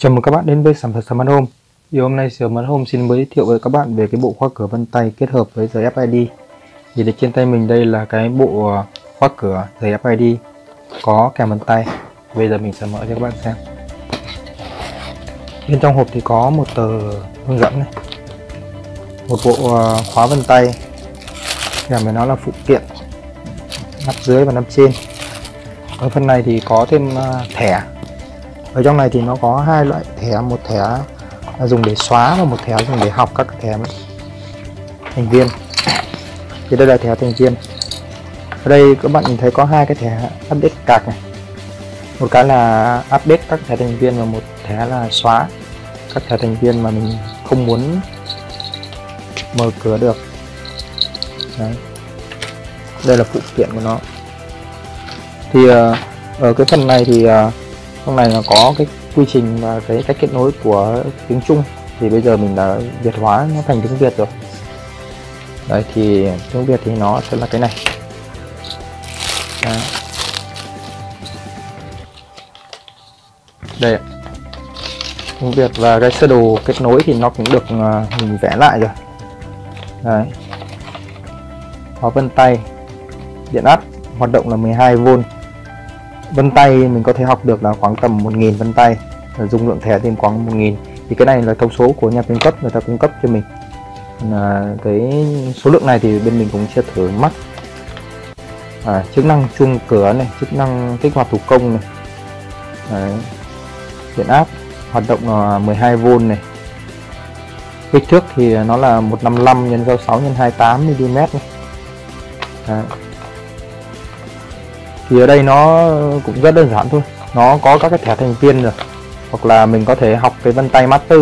Chào mừng các bạn đến với sản phẩm Smart Home. Thì hôm nay Smart Home xin giới thiệu với các bạn về cái bộ khóa cửa vân tay kết hợp với giấy FID. Thì để trên tay mình đây là cái bộ ờ, khóa cửa giấy FID có kèm vân tay. Bây giờ mình sẽ mở cho các bạn xem. Bên trong hộp thì có một tờ hướng dẫn này, một bộ ờ, khóa vân tay, kèm với nó là phụ kiện nắp dưới và nắp trên. Ở phần này thì có thêm ờ, thẻ ở trong này thì nó có hai loại thẻ, một thẻ dùng để xóa và một thẻ dùng để học các thẻ thành viên. Thì đây là thẻ thành viên. Ở đây các bạn nhìn thấy có hai cái thẻ update card này. Một cái là update các thẻ thành viên và một thẻ là xóa các thẻ thành viên mà mình không muốn mở cửa được. Đấy. đây là phụ kiện của nó. Thì ờ, ở cái phần này thì ờ, trong này nó có cái quy trình và cái cách kết nối của tiếng Trung. Thì bây giờ mình đã Việt hóa, nó thành tiếng Việt rồi. Đấy, thì tiếng Việt thì nó sẽ là cái này. Đấy. đây tiếng Việt và cái sơ đồ kết nối thì nó cũng được à, mình vẽ lại rồi. Đấy. Có vân tay. Điện áp hoạt động là 12V vân tay mình có thể học được là khoảng tầm 1.000 vân tay dung lượng thẻ thêm khoảng 1.000 thì cái này là thông số của nhà cung cấp người ta cung cấp cho mình. Là cái số lượng này thì bên mình cũng chưa thử mắt. À, chức năng chuông cửa này chức năng kích hoạt thủ công này. Đấy. điện áp hoạt động là 12V này. Kích thước thì nó là 155 x 66 x 28 mm này. Đấy thì ở đây nó cũng rất đơn giản thôi. Nó có các cái thẻ thành viên rồi. Hoặc là mình có thể học cái vân tay master,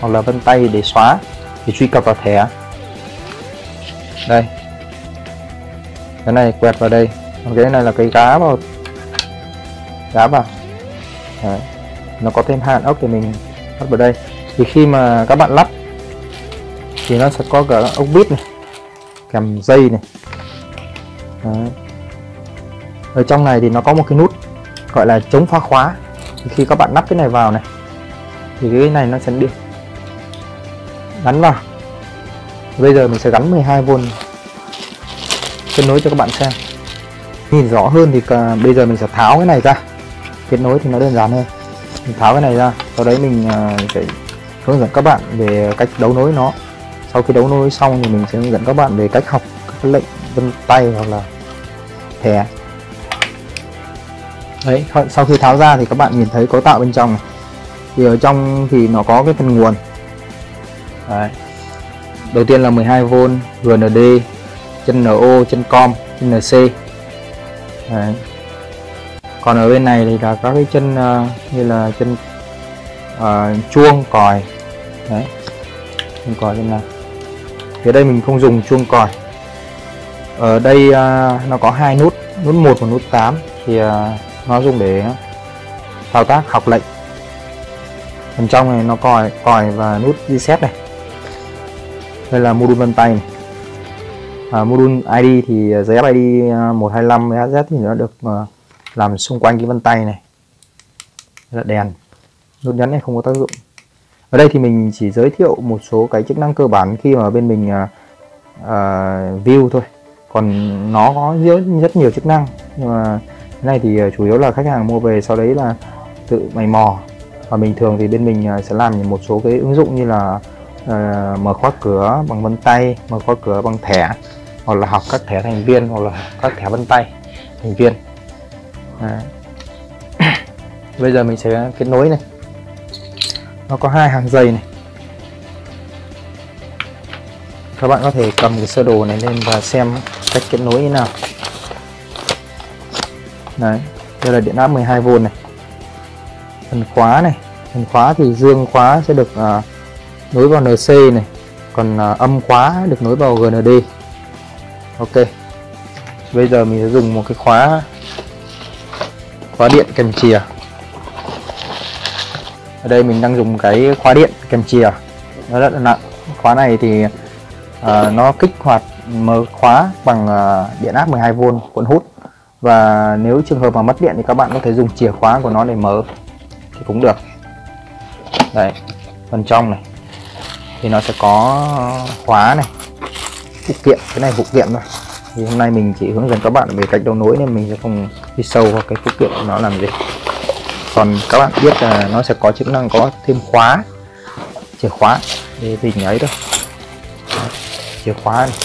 hoặc là vân tay để xóa, để truy cập vào thẻ. Đây. Cái này quẹt vào đây. Còn cái này là cái gá vào gá vào. Đấy. nó có thêm hạn ốc thì mình lắp vào đây. Thì khi mà các bạn lắp, thì nó sẽ có cả ốc vít này, kèm dây này. Đấy ở trong này thì nó có một cái nút gọi là chống phá khóa. Thì khi các bạn nắp cái này vào này thì cái này nó sẽ đi gắn vào. Bây giờ mình sẽ gắn 12V kết nối cho các bạn xem. Nhìn rõ hơn thì cả, bây giờ mình sẽ tháo cái này ra. Kết nối thì nó đơn giản hơn. Mình tháo cái này ra sau đấy mình uh, sẽ hướng dẫn các bạn về cách đấu nối nó. Sau khi đấu nối xong thì mình sẽ hướng dẫn các bạn về cách học các lệnh vân tay hoặc là thẻ đấy sau khi tháo ra thì các bạn nhìn thấy cấu tạo bên trong này. thì ở trong thì nó có cái phần nguồn. Đấy. đầu tiên là 12V GND chân NO chân COM chân NC đấy. còn ở bên này thì là các cái chân uh, như là chân uh, chuông còi. Đấy. Chuông còi chân này. Thì ở đây mình không dùng chuông còi. Ở đây uh, nó có hai nút nút 1 và nút 8 thì uh, nó dùng để thao tác học lệnh. Phần trong này nó còi còi và nút reset này. Đây là module vân tay này. À, module ID thì giấy ID 125 HZ thì nó được uh, làm xung quanh cái vân tay này. Đây là đèn nút nhấn này không có tác dụng. Ở đây thì mình chỉ giới thiệu một số cái chức năng cơ bản khi mà bên mình uh, uh, view thôi. Còn nó có rất, rất nhiều chức năng nhưng mà cái này thì ờ, chủ yếu là khách hàng mua về sau đấy là tự mày mò. Và bình thường thì bên mình ờ, sẽ làm một số cái ứng dụng như là uh, mở khóa cửa bằng vân tay mở khóa cửa bằng thẻ hoặc là học các thẻ thành viên hoặc là các thẻ vân tay thành viên. À. bây giờ mình sẽ kết nối này. Nó có hai hàng dây này. Các bạn có thể cầm cái sơ đồ này lên và xem cách kết nối như nào đấy đây là điện áp 12V này. Phần khóa này phần khóa thì dương khóa sẽ được uh, nối vào NC này. Còn uh, âm khóa được nối vào GND ok. Bây giờ mình sẽ dùng một cái khóa khóa điện kèm chìa. Ở đây mình đang dùng cái khóa điện kèm chìa. Nó rất là nặng. Khóa này thì uh, nó kích hoạt mở khóa bằng uh, điện áp 12V cuộn hút và nếu trường hợp mà mất điện thì các bạn có thể dùng chìa khóa của nó để mở. Thì cũng được. Đây phần trong này. Thì nó sẽ có khóa này, phụ kiện, cái này phụ kiện thôi. Thì hôm nay mình chỉ hướng dẫn các bạn về cách đấu nối nên mình sẽ không đi sâu vào cái phụ kiện của nó làm gì. Còn các bạn biết là nó sẽ có chức năng có thêm khóa, chìa khóa để mình ấy thôi. Chìa khóa này.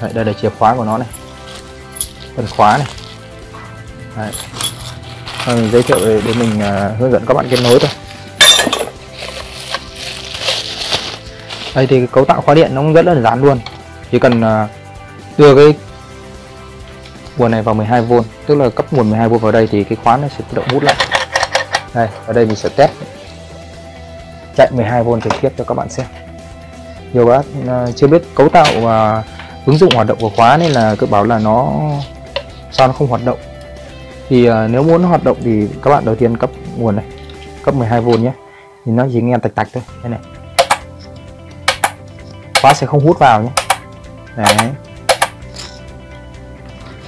Đấy, đây là chìa khóa của nó này. Phần khóa này. Đấy. mình giới thiệu để, để mình uh, hướng dẫn các bạn kết nối thôi. Đây thì cấu tạo khóa điện nó cũng rất là đơn giản luôn. Chỉ cần uh, đưa cái nguồn này vào 12V tức là cấp nguồn 12V vào đây thì cái khóa nó sẽ tự động hút lại. Đây ở đây mình sẽ test. Chạy 12V trực tiếp cho các bạn xem. Nhiều bác uh, à, chưa biết cấu tạo và ứng dụng hoạt động của khóa nên là cứ bảo là nó sao nó không hoạt động? Thì uh, nếu muốn hoạt động thì các bạn đầu tiên cấp nguồn này cấp 12V nhé. Thì nó chỉ nghe tạch tạch thôi đây này. Khóa sẽ không hút vào nhé. Đấy.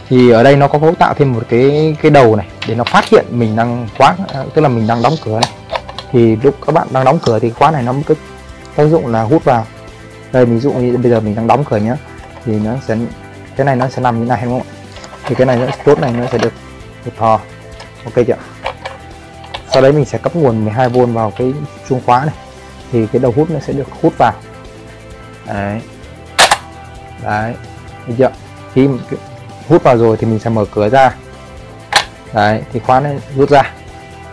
Thì ở đây nó có cấu tạo thêm một cái cái đầu này để nó phát hiện mình đang khóa tức là mình đang đóng cửa này. Thì lúc các bạn đang đóng cửa thì khóa này nó có tác dụng là hút vào. Đây ví dụ như bây giờ mình đang đóng cửa nhé thì nó sẽ cái này nó sẽ nằm như này, đúng không thì cái này nó chốt này nó sẽ được được thò. Ok chưa? Sau đấy mình sẽ cấp nguồn 12V vào cái chuông khóa này. Thì cái đầu hút nó sẽ được hút vào. Đấy. Đấy. Được chưa? Khi hút vào rồi thì mình sẽ mở cửa ra. Đấy, thì khóa nó rút ra.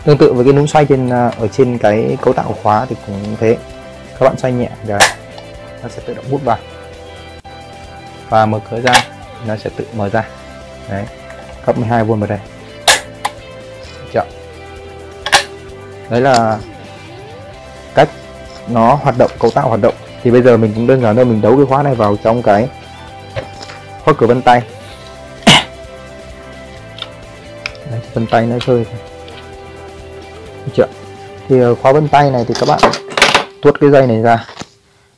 Tương tự với cái núm xoay trên à, ở trên cái cấu tạo của khóa thì cũng thế. Các bạn xoay nhẹ rồi nó sẽ tự động hút vào và mở cửa ra nó sẽ tự mở ra. Đấy cấp 12V vào đây. Chọn. đấy là cách nó hoạt động cấu tạo hoạt động. Thì bây giờ mình cũng đơn giản thôi mình đấu cái khóa này vào trong cái khóa cửa vân tay. Đấy, vân tay nó rơi chưa thì ờ, khóa vân tay này thì các bạn tuốt cái dây này ra.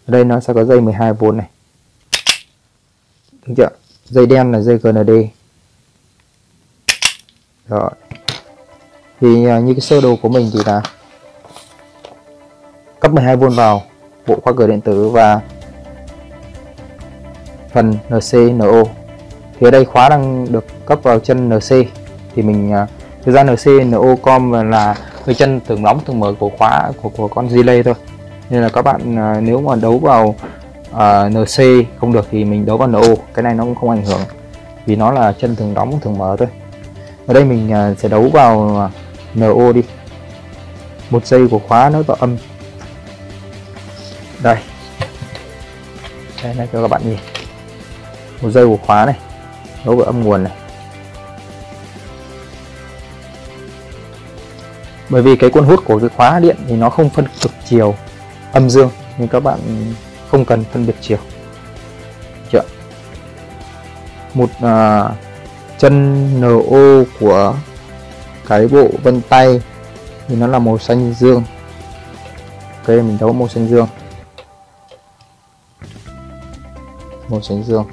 Ở đây nó sẽ có dây 12V này đúng chưa? Dây đen là dây GND rồi. Thì à, như cái sơ đồ của mình thì là cấp 12V vào bộ khóa cửa điện tử và phần NC NO thì ở đây khóa đang được cấp vào chân NC thì mình uh, thực ra NC NO com là cái chân thường đóng thường mở của khóa của của con relay thôi. Nên là các bạn à, nếu mà đấu vào À, uh, NC không được thì mình đấu vào NO cái này nó cũng không ảnh hưởng. Vì nó là chân thường đóng thường mở thôi. Ở đây mình uh, sẽ đấu vào à, NO đi. Một giây của khóa nó vào âm. Đây. Đây này cho các bạn nhìn. Một dây của khóa này. Đấu vào âm nguồn này. Bởi vì cái cuốn hút của cái khóa điện thì nó không phân cực chiều âm dương nên các bạn không cần phân biệt chiều. Chưa? một à, chân NO của cái bộ vân tay thì nó là màu xanh dương. Ok mình đấu màu xanh dương. Màu xanh dương.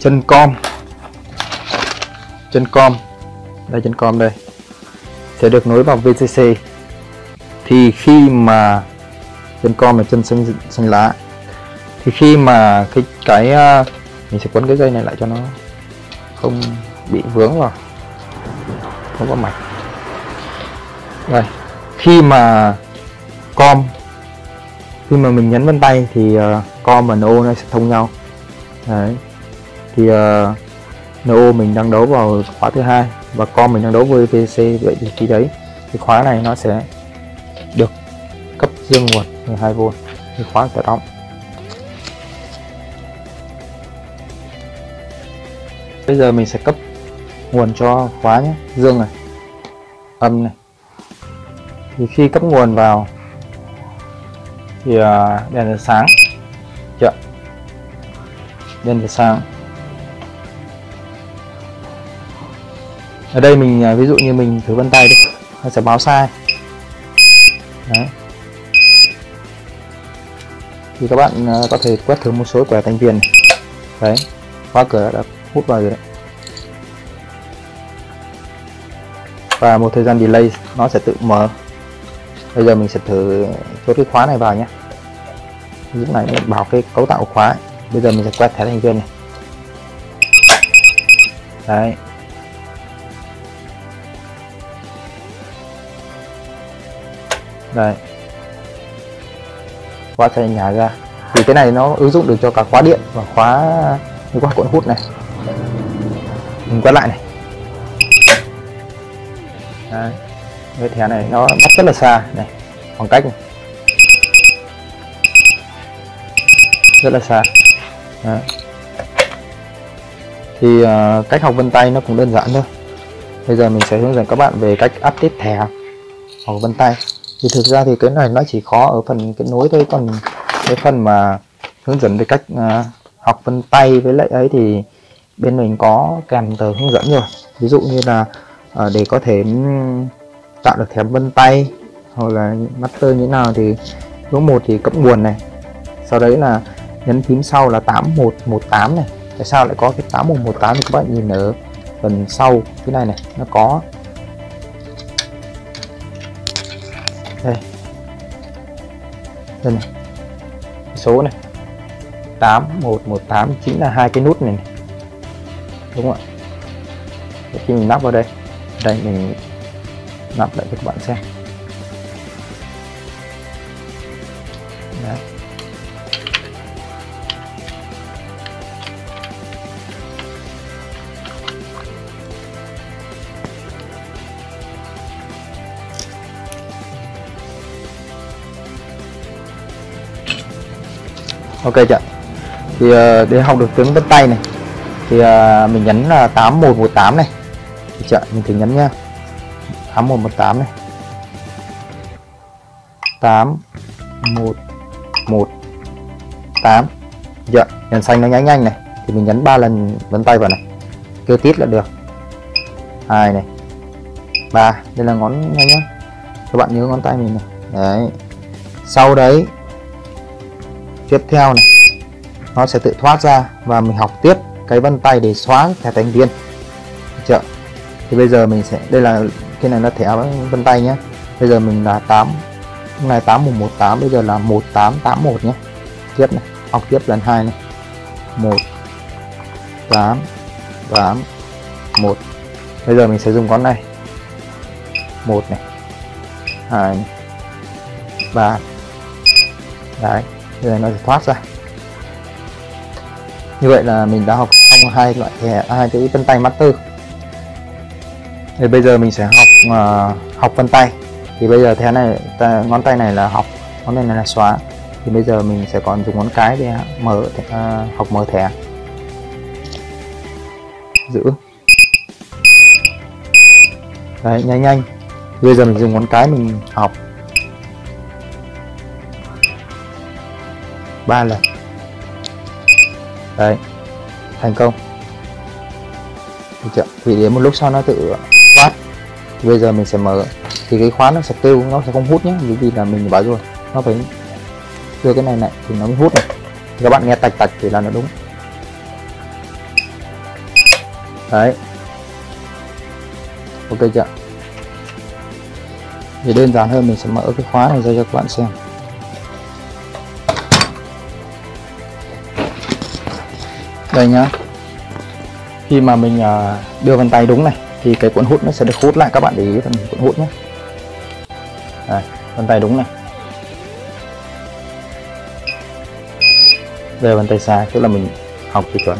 Chân com. Chân com. Đây chân com đây. Sẽ được nối vào VCC thì khi mà chân com là chân xanh xanh lá thì khi mà cái cái à, mình sẽ quấn cái dây này lại cho nó không bị vướng vào không có mạch. Đây khi mà com khi mà mình nhấn vân tay thì uh, com và no nó sẽ thông nhau. Đấy thì ờ, uh, NO mình đang đấu vào khóa thứ hai và con mình đang đấu với VC vậy thì khi đấy thì khóa này nó sẽ được cấp dương nguồn 12V thì khóa tự động. Bây giờ mình sẽ cấp nguồn cho khóa nhé dương này âm này. Thì khi cấp nguồn vào thì uh, đèn sẽ sáng. Chợ đèn sẽ sáng. Ở đây mình à, ví dụ như mình thử vân tay đi, nó sẽ báo sai. Đấy. thì các bạn à, có thể quét thử một số quẻ thành viên này. đấy, khóa cửa đã hút vào rồi đấy. Và một thời gian delay, nó sẽ tự mở. Bây giờ mình sẽ thử chốt cái khóa này vào nhé. Lúc này mình bảo cái cấu tạo khóa bây giờ mình sẽ quét thẻ thành viên này. Đấy. Đây khóa sẽ nhả ra. Thì cái này nó ứng dụng được cho cả khóa điện và khóa như khóa cuộn hút này. Mình quét lại này. Đấy. cái thẻ này nó bắt rất là xa. Này khoảng cách này. rất là xa. Đấy. thì uh, cách học vân tay nó cũng đơn giản thôi. Bây giờ mình sẽ hướng dẫn các bạn về cách update thẻ học vân tay thì thực ra thì cái này nó chỉ khó ở phần kết nối thôi còn cái phần mà hướng dẫn về cách uh, học vân tay với lại ấy thì bên mình có kèm tờ hướng dẫn rồi. Ví dụ như là uh, để có thể tạo được thẻ vân tay hoặc là master như thế nào thì số 1 thì cấp nguồn này. Sau đấy là nhấn phím sau là 8118 này. Tại sao lại có cái 8118 thì các bạn nhìn ở phần sau cái này này nó có đây này số này 8118 chính là hai cái nút này, này. đúng không ạ khi mình nắp vào đây đây mình nắp lại cho các bạn xem Đấy. Ok chưa thì uh, để học được tiếng vân tay này thì uh, mình nhấn ờ, là 8118 này. Được chưa mình thử nhấn nhá. 8118 này. 8118 dạ nhấn xanh nó nhanh nhanh này. Thì mình nhấn 3 lần vân tay vào này. Kêu tít là được. Hai này. Ba. Đây là ngón nhanh nhá. Các bạn nhớ ngón tay mình này. Đấy. Sau đấy tiếp theo này. Nó sẽ tự thoát ra và mình học tiếp cái vân tay để xóa thẻ thành viên. Chưa? Thì bây giờ mình sẽ, đây là, cái này là thẻ vân tay nhé. Bây giờ mình là 8 hôm nay 8118 bây giờ là 1881 nhé. Tiếp này, học tiếp lần hai này. 1 8 8 1 bây giờ mình sẽ dùng con này. 1 này. 2 này. 3 đấy như giờ nó sẽ thoát ra. Như vậy là mình đã học xong hai loại thẻ à, hai cái vân tay master. Thì bây giờ mình sẽ học uh, học vân tay. Thì bây giờ thẻ này ta, ngón tay này là học ngón tay này là xóa. Thì bây giờ mình sẽ còn dùng ngón cái để mở uh, học mở thẻ. Giữ. Đấy nhanh nhanh. Bây giờ mình dùng ngón cái mình học. Ba lần. Đấy, thành công. Được chưa? Vì đến một lúc sau nó tự thoát. Bây giờ mình sẽ mở, thì cái khóa nó sẽ kêu, nó sẽ không hút nhé bởi vì là mình bảo rồi, nó phải đưa cái này này thì nó mới hút này thì các bạn nghe tạch tạch thì là nó đúng. Đấy. Ok chưa? Thì đơn giản hơn mình sẽ mở cái khóa này ra cho các bạn xem. Đây nhá. Khi mà mình uh, đưa vân tay đúng này thì cái cuộn hút nó sẽ được hút lại. Các bạn để ý phần cuộn hút nhé đây, vân tay đúng này. Đây vân tay sai tức là mình học tiêu chuẩn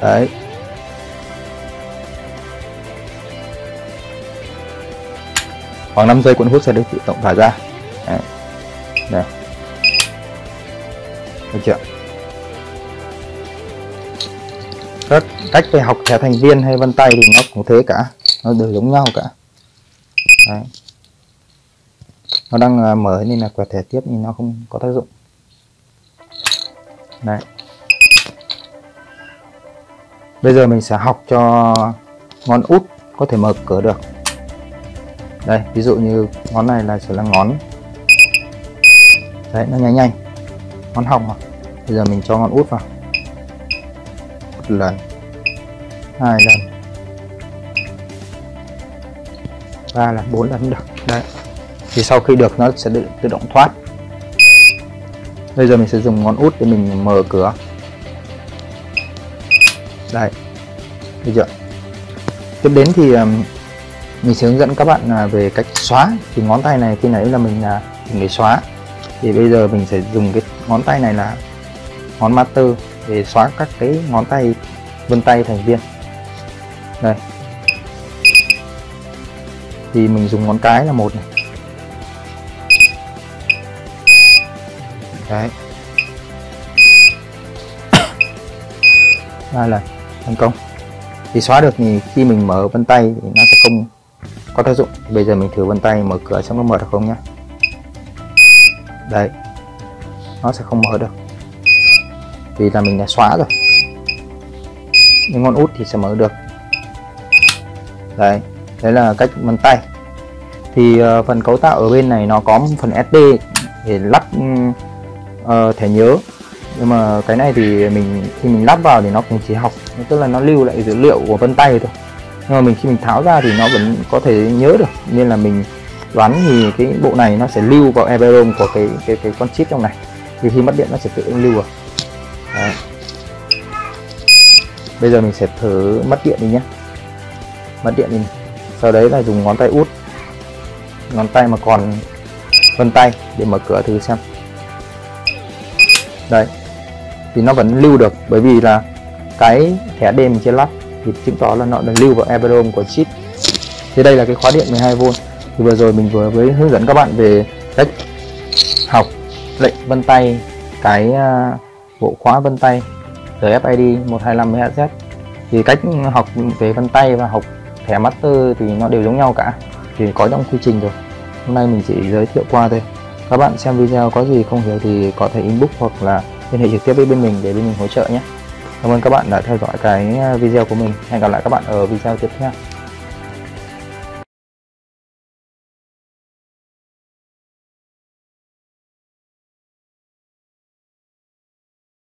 đấy. Khoảng 5 giây cuộn hút sẽ được tự động thả ra. Đấy. đây. Được chưa? Các cách về học thẻ thành viên hay vân tay thì nó cũng thế cả. Nó đều giống nhau cả. Đấy. nó đang à, mở nên là quẹt thẻ tiếp nhưng nó không có tác dụng. Đấy. bây giờ mình sẽ học cho ngón út có thể mở cửa được. Đây, ví dụ như ngón này là sẽ là ngón. Đấy, nó nhanh nhanh. Ngón hồng mà. Bây giờ mình cho ngón út vào lần. Hai lần. Ba lần bốn lần được. Đấy. Thì sau khi được nó sẽ tự, tự động thoát. Bây giờ mình sẽ dùng ngón út để mình mở cửa. Đây. Được chưa? Tiếp đến thì mình sẽ hướng dẫn các bạn à, về cách xóa. Thì ngón tay này khi nãy là mình là dùng để xóa. Thì bây giờ mình sẽ dùng cái ngón tay này là ngón master để xóa các cái ngón tay vân tay thành viên. Đây. Thì mình dùng ngón cái là một này. Đấy. Ba lần thành công. Thì xóa được thì khi mình mở vân tay thì nó sẽ không có tác dụng. Bây giờ mình thử vân tay mở cửa xem có mở được không nhé đấy. Nó sẽ không mở được vì là mình đã xóa rồi. Nhưng ngón út thì sẽ mở được. Đấy đấy là cách vân tay. Thì uh, phần cấu tạo ở bên này nó có một phần SD để lắp uh, thẻ nhớ. Nhưng mà cái này thì mình khi mình lắp vào thì nó cũng chỉ học tức là nó lưu lại dữ liệu của vân tay thôi. Nhưng mà mình khi mình tháo ra thì nó vẫn có thể nhớ được nên là mình đoán thì cái bộ này nó sẽ lưu vào EEPROM của cái cái cái con chip trong này. Thì khi mất điện nó sẽ tự lưu vào. Đấy. bây giờ mình sẽ thử mất điện đi nhé. Mất điện đi. Sau đấy là dùng ngón tay út. Ngón tay mà còn vân tay để mở cửa thử xem. Đấy, thì nó vẫn lưu được bởi vì là cái thẻ đêm mình chưa lắp thì chứng tỏ là nó đã lưu vào EEPROM của chip. Thì đây là cái khóa điện 12V thì vừa rồi mình vừa với hướng dẫn các bạn về cách học lệnh vân tay cái uh, bộ khóa vân tay RFID 125 MHz thì cách học về vân tay và học thẻ master thì nó đều giống nhau cả. Thì có trong quy trình rồi hôm nay mình chỉ giới thiệu qua thôi. Các bạn xem video có gì không hiểu thì có thể inbox hoặc là liên hệ trực tiếp với bên mình để bên mình hỗ trợ nhé. Cảm ơn các bạn đã theo dõi cái video của mình. Hẹn gặp lại các bạn ở video tiếp theo.